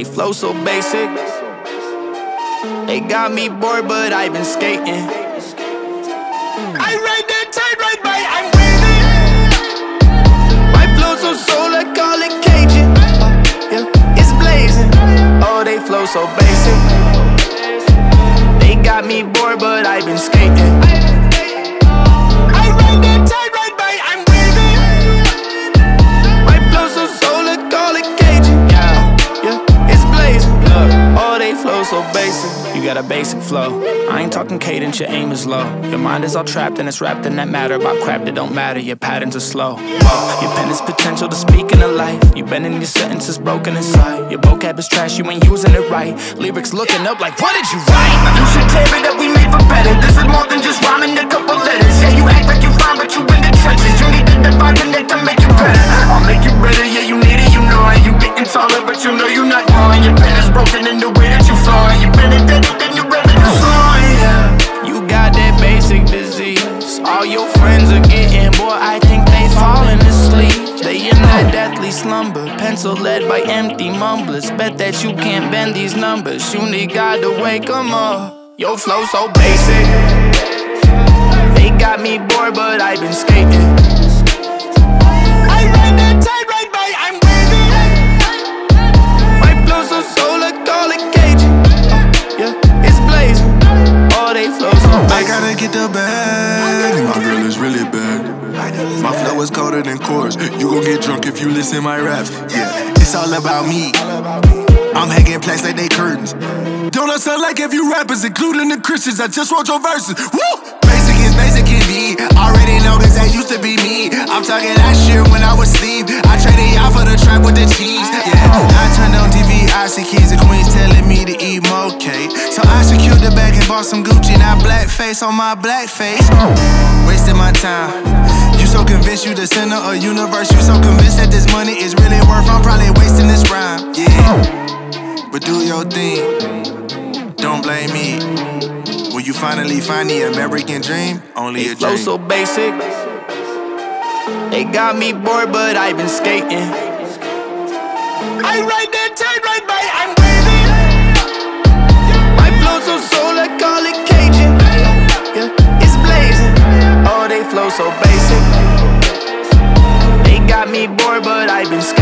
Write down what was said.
flow so basic. They got me bored, but I've been skating. I ride that tide right by, I'm waving. My flow so soul, I call it Cajun. Yeah, it's blazing. Oh, they flow so basic. They got me bored, but I've been skating. So basic. You got a basic flow. I ain't talking cadence, your aim is low. Your mind is all trapped and it's wrapped in that matter about crap that don't matter. Your patterns are slow. Your pen is potential to speak in a life. You been in your sentences broken inside. Your vocab is trash, you ain't using it right. Lyrics looking up like, what did you write? You should tear it up, we made for better. This is more than just rhyming a couple letters. Yeah, you act like you fine, but you in the trenches. You need the divine connect to make you better. I'll make you better, yeah, you need it, you know it. You getting taller, but you know you're not growing. Your pen is broken in the way that you. You yeah. You got that basic disease. All your friends are getting, boy, I think they falling asleep. They in that deathly slumber, pencil led by empty mumblers. Bet that you can't bend these numbers. You need God to wake 'em up. Your flow so basic. They got me bored, but I've been skating. The bag. My girl is really bad. My flow is colder than chorus. You gon' get drunk if you listen my raps. Yeah, it's all about me. I'm hanging plants like they curtains. Don't I sound like every rappers, including the Christians. I just wrote your verses. Woo! Basic is basic can be. Already know this, that used to be me. I'm talking that shit when I was asleep. I traded y'all for the trap with the cheese. Yeah, I turned on TV, I see kids and queens telling me to eat more cake. So I secured the bag and bought some Gucci. Now blackface on my black face. Wasting my time. You so convinced you the center of universe. You so convinced that this money is really worth. I'm probably wasting this rhyme. Yeah. But do your thing. Don't blame me. When you finally find the American dream, only They a flow dream. so basic. They got me bored, but I've been skating. I ride that tide Flow so basic. They got me bored, but I've been skating.